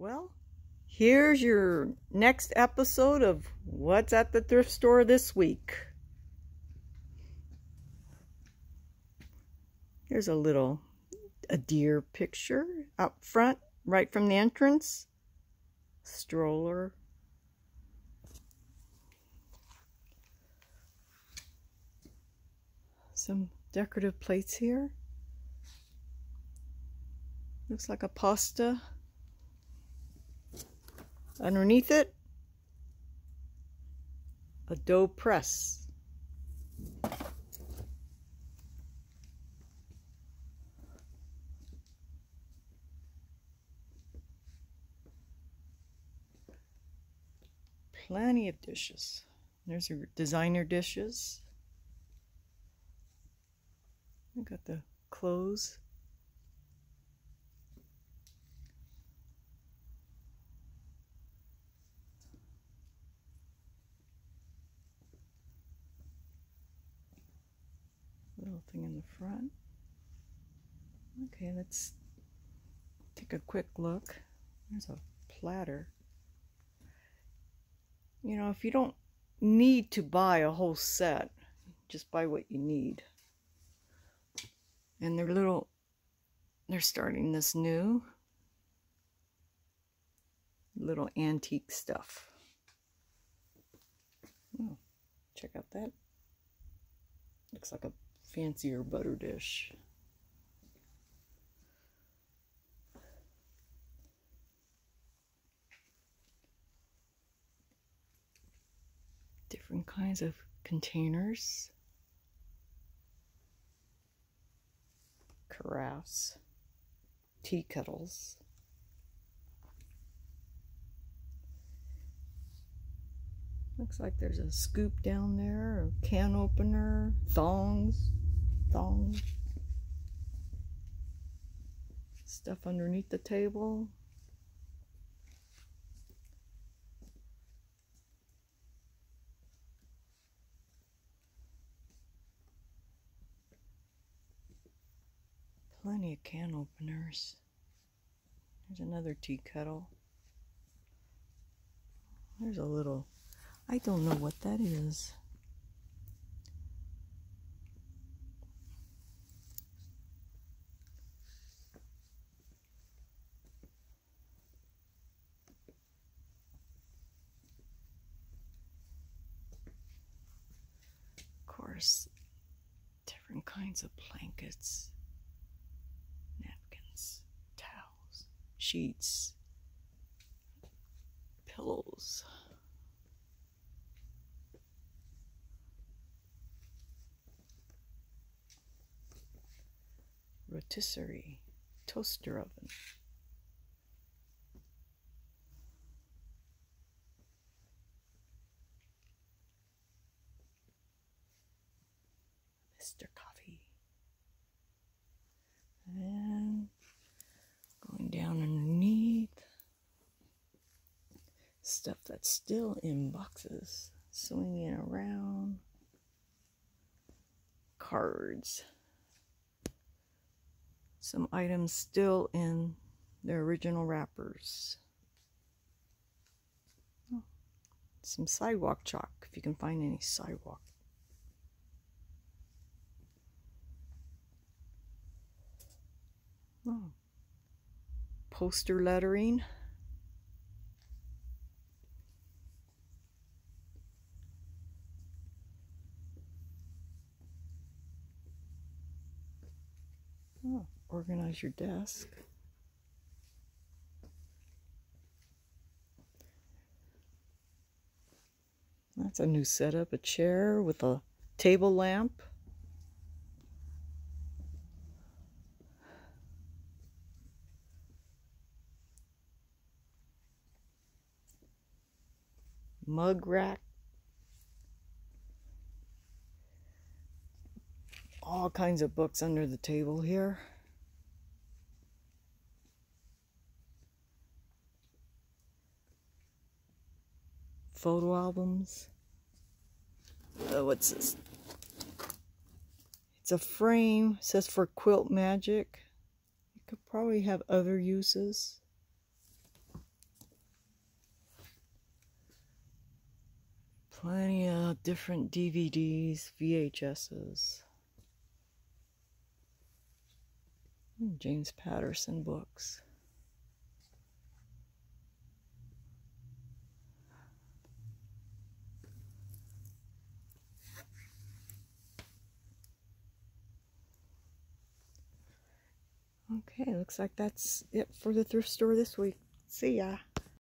Well, here's your next episode of What's at the Thrift Store this week. Here's a little a deer picture up front, right from the entrance. Stroller. Some decorative plates here. Looks like a pasta. Underneath it, a dough press. Plenty of dishes. There's your designer dishes. I got the clothes. Thing in the front. Okay, let's take a quick look. There's a platter. You know, if you don't need to buy a whole set, just buy what you need. And they're little, they're starting this new little antique stuff. Oh, check out that. Looks like a fancier butter dish. Different kinds of containers. Carafes. Tea kettles. Looks like there's a scoop down there, a can opener, thongs, thongs. Stuff underneath the table. Plenty of can openers. There's another tea kettle. There's a little I don't know what that is. Different kinds of blankets, napkins, towels, sheets, pillows. rotisserie toaster oven. Mr. Coffee. And going down underneath. Stuff that's still in boxes, swinging around. Cards some items still in their original wrappers. Oh, some sidewalk chalk, if you can find any sidewalk. Poster lettering. Oh organize your desk. That's a new setup, a chair with a table lamp. Mug rack. All kinds of books under the table here. photo albums. Uh, what's this? It's a frame. It says for quilt magic. It could probably have other uses. Plenty different DVDs, VHSs. James Patterson books. Okay, looks like that's it for the thrift store this week. See ya.